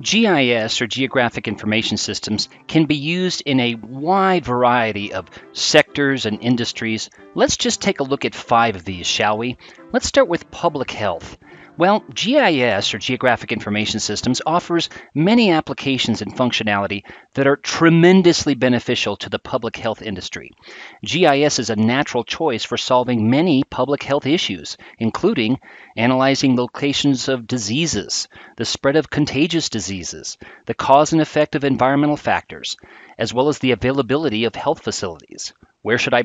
GIS or Geographic Information Systems can be used in a wide variety of sectors and industries. Let's just take a look at five of these, shall we? Let's start with public health. Well, GIS, or Geographic Information Systems, offers many applications and functionality that are tremendously beneficial to the public health industry. GIS is a natural choice for solving many public health issues, including analyzing locations of diseases, the spread of contagious diseases, the cause and effect of environmental factors, as well as the availability of health facilities. Where should I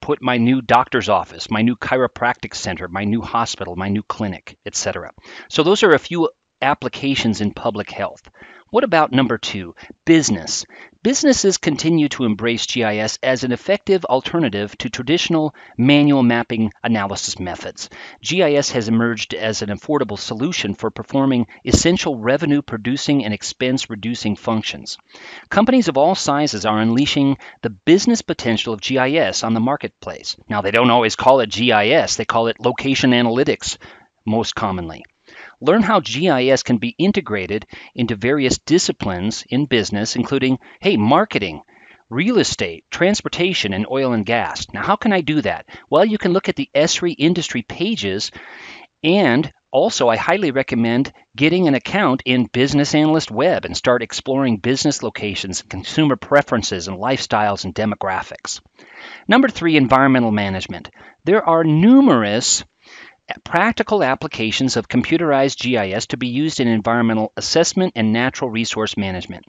put my new doctor's office, my new chiropractic center, my new hospital, my new clinic, etc. So those are a few applications in public health. What about number two, business? Businesses continue to embrace GIS as an effective alternative to traditional manual mapping analysis methods. GIS has emerged as an affordable solution for performing essential revenue producing and expense reducing functions. Companies of all sizes are unleashing the business potential of GIS on the marketplace. Now, they don't always call it GIS, they call it location analytics most commonly. Learn how GIS can be integrated into various disciplines in business, including, hey, marketing, real estate, transportation, and oil and gas. Now, how can I do that? Well, you can look at the ESRI industry pages and also, I highly recommend getting an account in Business Analyst Web and start exploring business locations, consumer preferences, and lifestyles and demographics. Number three, environmental management. There are numerous practical applications of computerized GIS to be used in environmental assessment and natural resource management.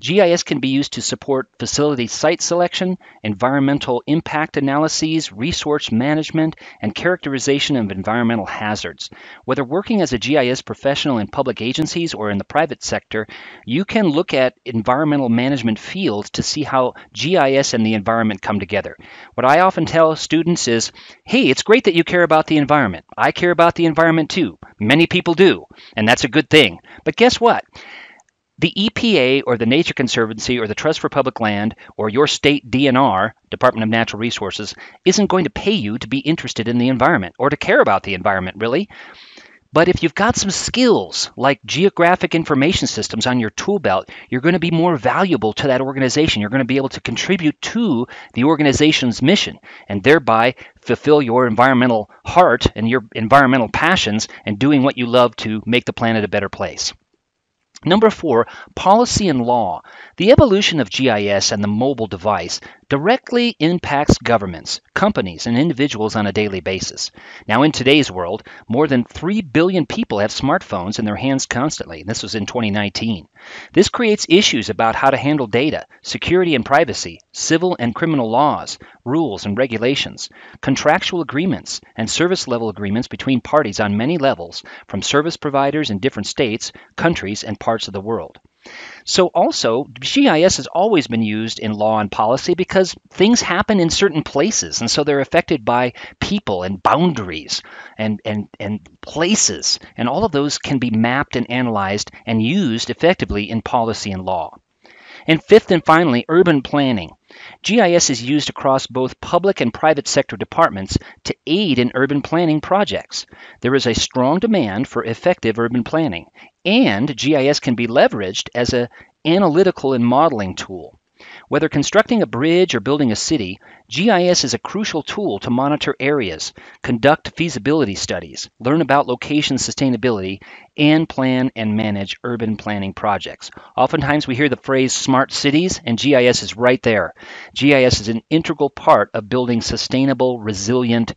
GIS can be used to support facility site selection, environmental impact analyses, resource management, and characterization of environmental hazards. Whether working as a GIS professional in public agencies or in the private sector, you can look at environmental management fields to see how GIS and the environment come together. What I often tell students is, hey, it's great that you care about the environment. I care about the environment too. Many people do, and that's a good thing. But guess what? The EPA or the Nature Conservancy or the Trust for Public Land or your state DNR, Department of Natural Resources, isn't going to pay you to be interested in the environment or to care about the environment, really. But if you've got some skills like geographic information systems on your tool belt, you're going to be more valuable to that organization. You're going to be able to contribute to the organization's mission and thereby fulfill your environmental heart and your environmental passions and doing what you love to make the planet a better place. Number four, policy and law. The evolution of GIS and the mobile device directly impacts governments, companies, and individuals on a daily basis. Now, in today's world, more than 3 billion people have smartphones in their hands constantly. This was in 2019. This creates issues about how to handle data, security and privacy, civil and criminal laws, rules and regulations, contractual agreements, and service level agreements between parties on many levels, from service providers in different states, countries, and parts of the world. So also, GIS has always been used in law and policy because things happen in certain places, and so they're affected by people and boundaries and, and, and places, and all of those can be mapped and analyzed and used effectively in policy and law. And fifth and finally, urban planning. GIS is used across both public and private sector departments to aid in urban planning projects. There is a strong demand for effective urban planning, and GIS can be leveraged as an analytical and modeling tool. Whether constructing a bridge or building a city, GIS is a crucial tool to monitor areas, conduct feasibility studies, learn about location sustainability, and plan and manage urban planning projects. Oftentimes we hear the phrase smart cities, and GIS is right there. GIS is an integral part of building sustainable, resilient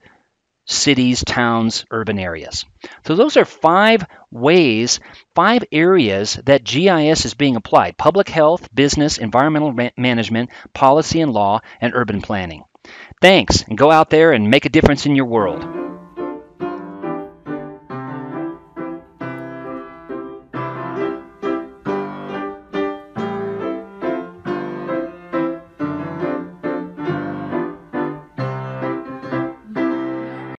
cities, towns, urban areas. So those are five ways, five areas that GIS is being applied public health, business, environmental ma- management, policy and law, and urban planning. Thanks, and go out there and make a difference in your world.